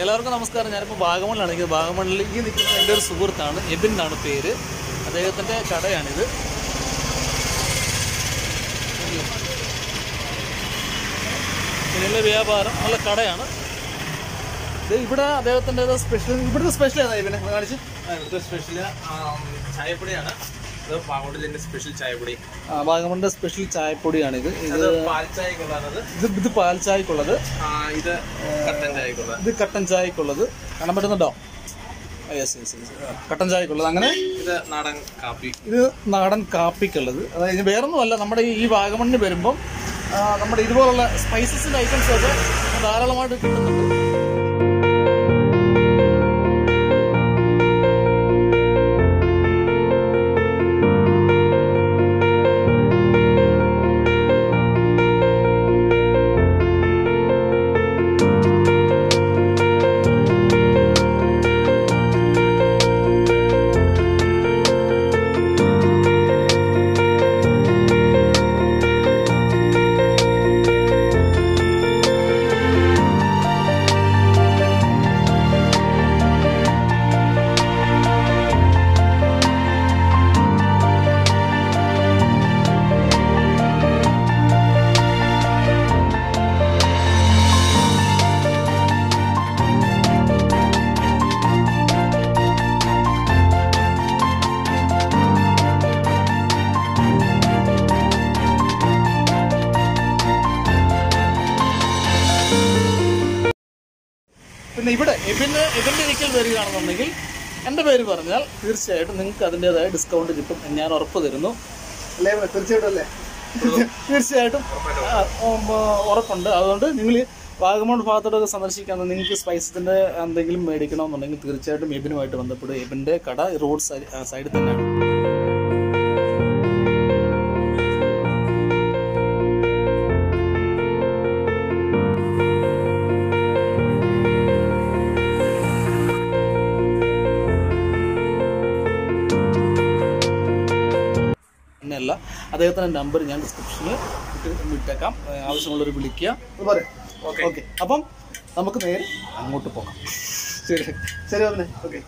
എല്ലാവർക്കും നമസ്കാരം. ഞാനിപ്പോൾ ഭാഗമണിലാണ് എനിക്ക് ഭാഗമണിൽ ഈ നിൽക്കുന്ന എന്റെ ഒരു സുഹൃത്താണ്. എബിൻ എന്നാണ് പേര്. അദ്ദേഹത്തിന്റെ കടയാണിത്. ഇതിനുള്ള വ്യാപാരം നല്ല കടയാണ്. ഇത് ഇവിടെ അദ്ദേഹത്തിന്റെ സ്പെഷ്യൽ ഇവിടുത്തെ സ്പെഷ്യൽ ഏതാ ഇവനെ? കാണിച്ച്. ഇവിടുത്തെ സ്പെഷ്യൽ ചായപ്പൊടിയാണ്. സ്പെഷ്യൽ ചായപ്പൊടി. ആ, വാഗമണിന്റെ സ്പെഷ്യൽ ചായപ്പൊടിയാണ് ഇത് അത് പാൽ ചായക്കുള്ളത് ഇത് ഇത് പാൽ ചായക്കുള്ളത്. ഇത് കട്ടൻ ചായക്കുള്ളത്. ഇത് കട്ടൻ ചായക്കുള്ളത്. കാണാൻ പറ്റുന്നുണ്ടോ? യെസ് യെസ് യെസ് കട്ടൻ ചായക്കുള്ളത്. അങ്ങനെ ഇത് നാടൻ കാപ്പി. ഇത് നാടൻ കാപ്പിക്കുള്ളത്. അതായത് വേറൊന്നുമല്ല നമ്മുടെ ഈ വാഗമണ്ണിന് വരുമ്പം നമ്മുടെ ഇതുപോലുള്ള സ്പൈസസിന്റെ ഐറ്റംസ് ഒക്കെ ധാരാളമായിട്ട് കിട്ടുന്നുണ്ട്. പിന്നെ ഇവിടെ എബിന് എബിന്റെ ഒരിക്കൽ വരികയാണെന്നുണ്ടെങ്കിൽ എന്റെ പേര് പറഞ്ഞാൽ തീർച്ചയായിട്ടും നിങ്ങൾക്ക് അതിന്റെതായ ഡിസ്കൗണ്ട് കിട്ടും എന്ന് ഞാൻ ഉറപ്പ് തരുന്നു. അല്ലേ തീർച്ചയായിട്ടും അല്ലേ? തീർച്ചയായിട്ടും ഉറപ്പുണ്ട്. അതുകൊണ്ട് നിങ്ങൾ വാഗമൺ ഭാഗത്തോടൊക്കെ സന്ദർശിക്കാൻ നിങ്ങൾക്ക് സ്പൈസിന്റെ എന്തെങ്കിലും മേടിക്കണമെന്നുണ്ടെങ്കിൽ തീർച്ചയായിട്ടും എബിനുമായിട്ട് ബന്ധപ്പെടും എബിന്റെ കട റോഡ് സൈഡ് സൈഡിൽ തന്നെയാണ്. പിന്നെയല്ല അദ്ദേഹത്തിന്റെ നമ്പർ ഞാൻ ഡിസ്ക്രിപ്ഷനിൽ വിട്ടേക്കാം ഏ, ആവശ്യമുള്ളവർ വിളിക്കുക. ഓക്കെ. അപ്പം നമുക്ക് നേരെ അങ്ങോട്ട് പോകാം. ശരി. ശരി ഓക്കെ.